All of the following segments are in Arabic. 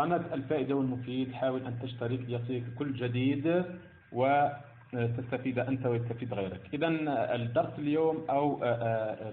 قناة الفائدة والمفيد حاول أن تشترك ليصلك كل جديد وتستفيد أنت ويستفيد غيرك. إذا الدرس اليوم أو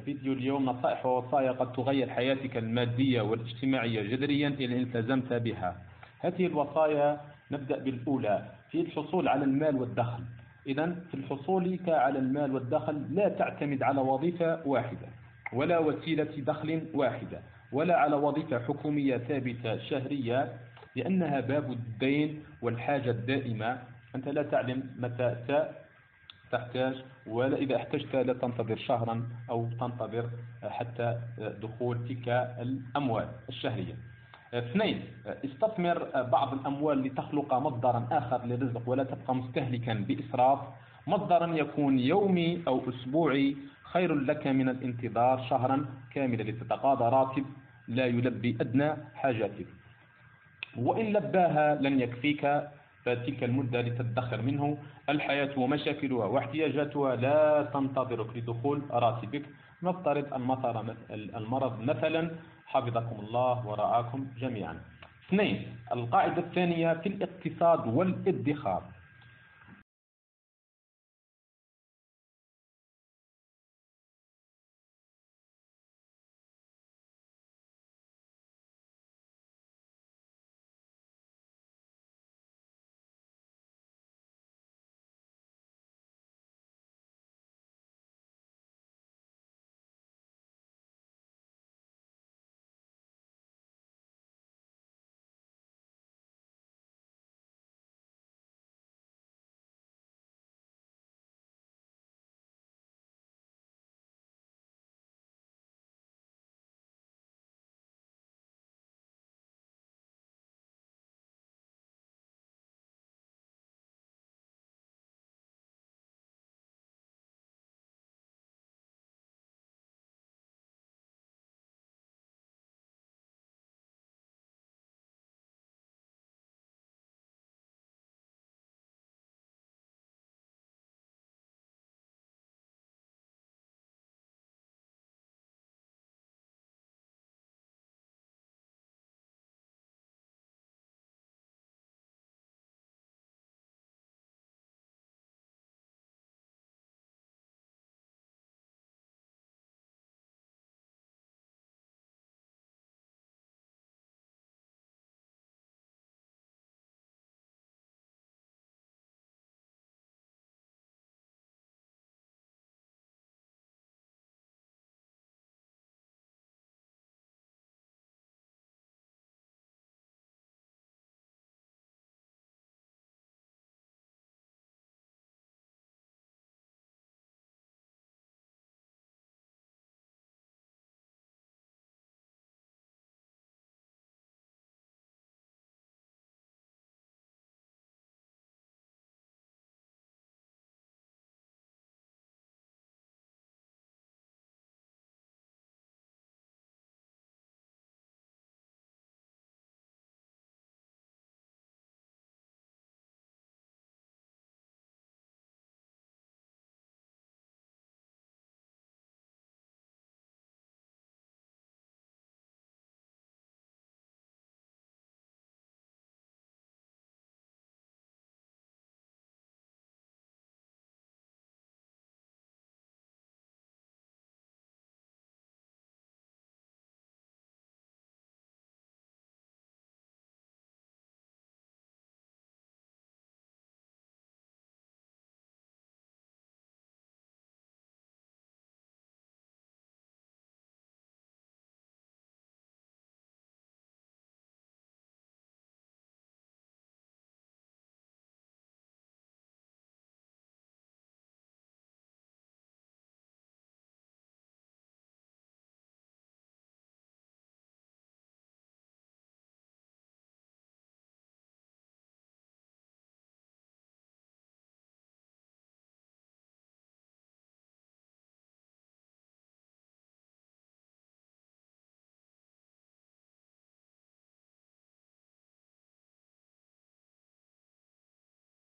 فيديو اليوم نصائح ووصايا قد تغير حياتك المادية والاجتماعية جذريا إن التزمت بها. هذه الوصايا نبدأ بالأولى في الحصول على المال والدخل. إذا في الحصول على المال والدخل لا تعتمد على وظيفة واحدة ولا وسيلة دخل واحدة. ولا على وظيفة حكومية ثابتة شهرية لأنها باب الدين والحاجة الدائمة. أنت لا تعلم متى تحتاج ولا إذا احتجت لا تنتظر شهرا أو تنتظر حتى دخول تلك الأموال الشهرية. اثنين استثمر بعض الأموال لتخلق مصدرا آخر للرزق ولا تبقى مستهلكا بإسراف مصدرا يكون يومي أو أسبوعي خير لك من الانتظار شهرا كاملا لتتقاضى راتب لا يلبي أدنى حاجاتك. وإن لباها لن يكفيك فتلك المدة لتدخر منه الحياة ومشاكلها واحتياجاتها. لا تنتظرك لدخول راتبك. نفترض المرض مثلا. حفظكم الله ورعاكم جميعا. اثنين القاعدة الثانية في الاقتصاد والادخار.